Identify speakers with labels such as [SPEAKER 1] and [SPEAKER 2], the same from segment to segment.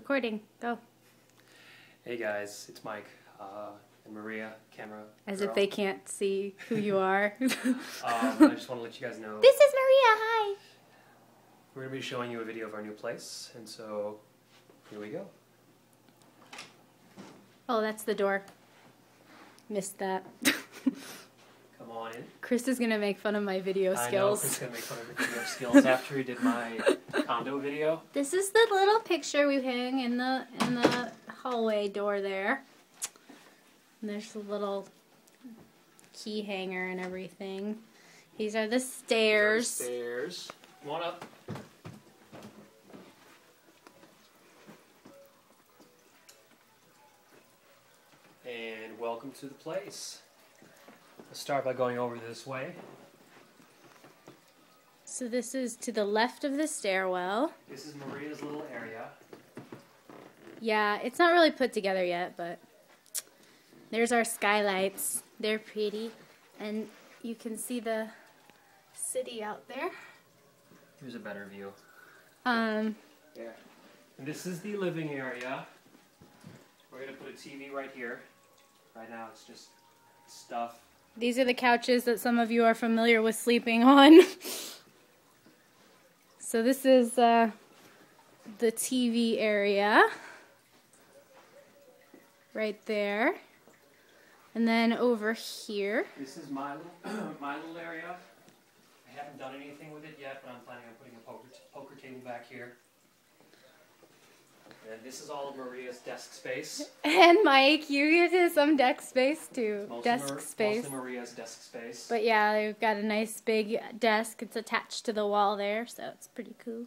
[SPEAKER 1] Recording. Go.
[SPEAKER 2] Hey guys, it's Mike uh, and Maria, camera.
[SPEAKER 1] As
[SPEAKER 2] girl.
[SPEAKER 1] if they can't see who you are.
[SPEAKER 2] Um, I just want to let you guys know
[SPEAKER 1] this is Maria. Hi.
[SPEAKER 2] we're going to be showing you a video of our new place, and so here we go.
[SPEAKER 1] Oh, that's the door. Missed that. Chris is gonna make fun of my video skills.
[SPEAKER 2] I know Chris is going to make fun of the video skills after he did my condo video.
[SPEAKER 1] This is the little picture we hang in the in the hallway door there. And there's the little key hanger and everything. These are the stairs.
[SPEAKER 2] Stairs. Come on up. And welcome to the place. Let's start by going over this way.
[SPEAKER 1] So this is to the left of the stairwell.
[SPEAKER 2] This is Maria's little area.
[SPEAKER 1] Yeah, it's not really put together yet, but there's our skylights. They're pretty. And you can see the city out there.
[SPEAKER 2] Here's a better view.
[SPEAKER 1] Um,
[SPEAKER 2] There. And this is the living area. We're gonna put a TV right here. Right now it's just stuff.
[SPEAKER 1] These are the couches that some of you are familiar with sleeping on. so this is uh, the TV area. Right there. And then over here.
[SPEAKER 2] This is my little, my little area. I haven't done anything with it yet, but I'm planning on putting a poker, poker table back here. And this is all of Maria's desk space.
[SPEAKER 1] And Mike, you get some desk space too.
[SPEAKER 2] Mostly
[SPEAKER 1] desk
[SPEAKER 2] Mar-
[SPEAKER 1] space.
[SPEAKER 2] Mostly Maria's desk space.
[SPEAKER 1] But yeah, they've got a nice big desk. It's attached to the wall there, so it's pretty cool.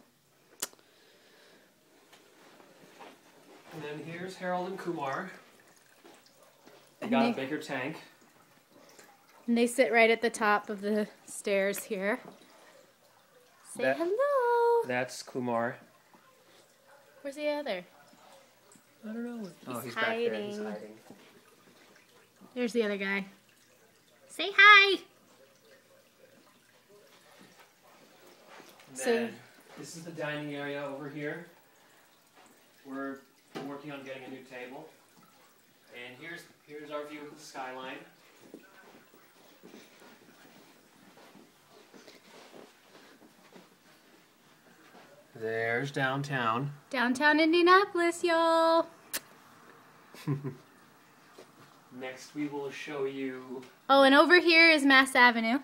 [SPEAKER 2] and then here's Harold and Kumar. They got a bigger tank.
[SPEAKER 1] And they sit right at the top of the stairs here. Say
[SPEAKER 2] That-
[SPEAKER 1] hello.
[SPEAKER 2] That's Kumar.
[SPEAKER 1] Where's the other?
[SPEAKER 2] I don't know. oh,
[SPEAKER 1] He's
[SPEAKER 2] he's back there. He's
[SPEAKER 1] hiding.
[SPEAKER 2] hiding.
[SPEAKER 1] There's the other guy. Say hi. So-
[SPEAKER 2] this is the dining area over here. We're working on getting a new table. And here's here's our view of the skyline. There's downtown.
[SPEAKER 1] Downtown Indianapolis, y'all.
[SPEAKER 2] Next we will show you
[SPEAKER 1] Oh, and over here is Mass Avenue.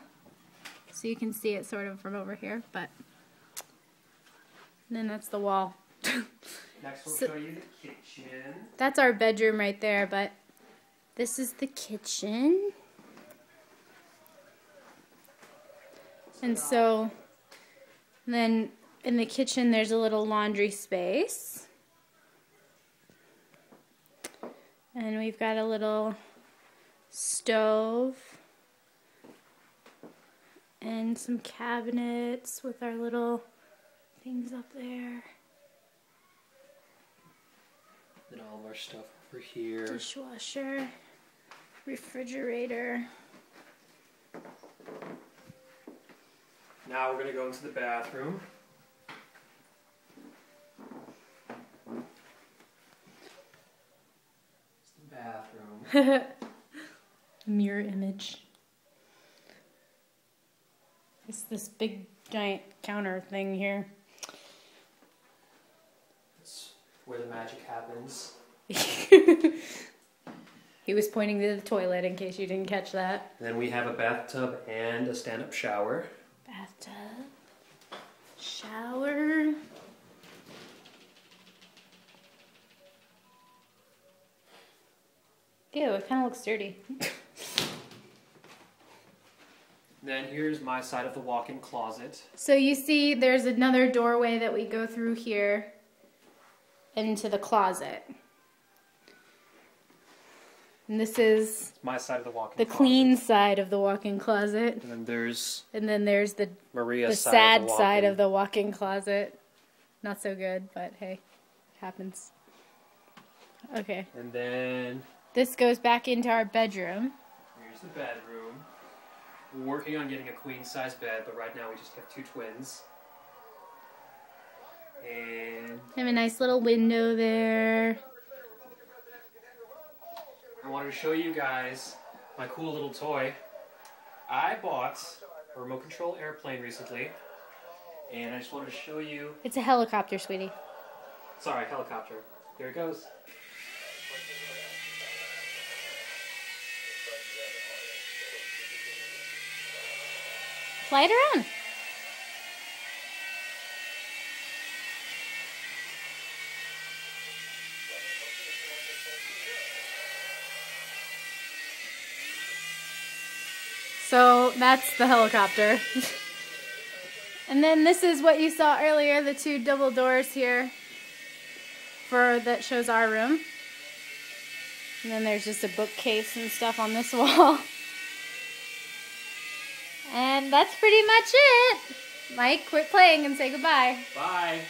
[SPEAKER 1] So you can see it sort of from over here, but then that's the wall.
[SPEAKER 2] next we'll
[SPEAKER 1] So-
[SPEAKER 2] show you the kitchen.
[SPEAKER 1] That's our bedroom right there, but this is the kitchen. And so uh, then in the kitchen there's a little laundry space. And we've got a little stove and some cabinets with our little things up there.
[SPEAKER 2] Then all of our stuff over here.
[SPEAKER 1] dishwasher, refrigerator.
[SPEAKER 2] Now we're gonna go into the bathroom. It's the bathroom.
[SPEAKER 1] Mirror image. It's this big giant counter thing here.
[SPEAKER 2] It's where the magic happens.
[SPEAKER 1] he was pointing to the toilet in case you didn't catch that.
[SPEAKER 2] And then we have a bathtub and a stand-up shower.
[SPEAKER 1] Looks dirty.
[SPEAKER 2] Then here's my side of the walk-in closet.
[SPEAKER 1] So you see there's another doorway that we go through here into the closet. And this is
[SPEAKER 2] my side of the walk-in
[SPEAKER 1] the
[SPEAKER 2] closet.
[SPEAKER 1] clean side of the walk-in closet.
[SPEAKER 2] And then there's
[SPEAKER 1] And then there's the,
[SPEAKER 2] Maria
[SPEAKER 1] the
[SPEAKER 2] side
[SPEAKER 1] sad
[SPEAKER 2] of the
[SPEAKER 1] side of the walk-in closet. Not so good, but hey, it happens. Okay.
[SPEAKER 2] And then
[SPEAKER 1] This goes back into our bedroom.
[SPEAKER 2] here's the bedroom. We're working on getting a queen-size bed, but right now we just have two twins. And
[SPEAKER 1] Have a nice little window there.
[SPEAKER 2] I wanted to show you guys my cool little toy. I bought a remote control airplane recently, and I just wanted to show you.
[SPEAKER 1] It's a helicopter, sweetie.
[SPEAKER 2] Sorry, helicopter. Here it goes.
[SPEAKER 1] Fly it around. So that's the helicopter. and then this is what you saw earlier, the two double doors here for that shows our room. And then there's just a bookcase and stuff on this wall. And that's pretty much it. Mike, quit playing and say goodbye.
[SPEAKER 2] Bye.